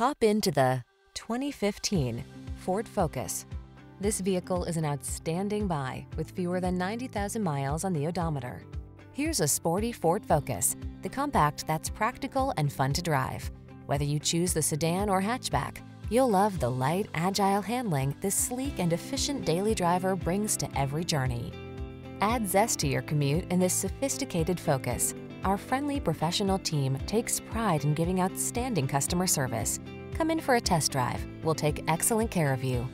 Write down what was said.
Hop into the 2015 Ford Focus. This vehicle is an outstanding buy with fewer than 90,000 miles on the odometer. Here's a sporty Ford Focus, the compact that's practical and fun to drive. Whether you choose the sedan or hatchback, you'll love the light, agile handling this sleek and efficient daily driver brings to every journey. Add zest to your commute in this sophisticated Focus. Our friendly professional team takes pride in giving outstanding customer service. Come in for a test drive. We'll take excellent care of you.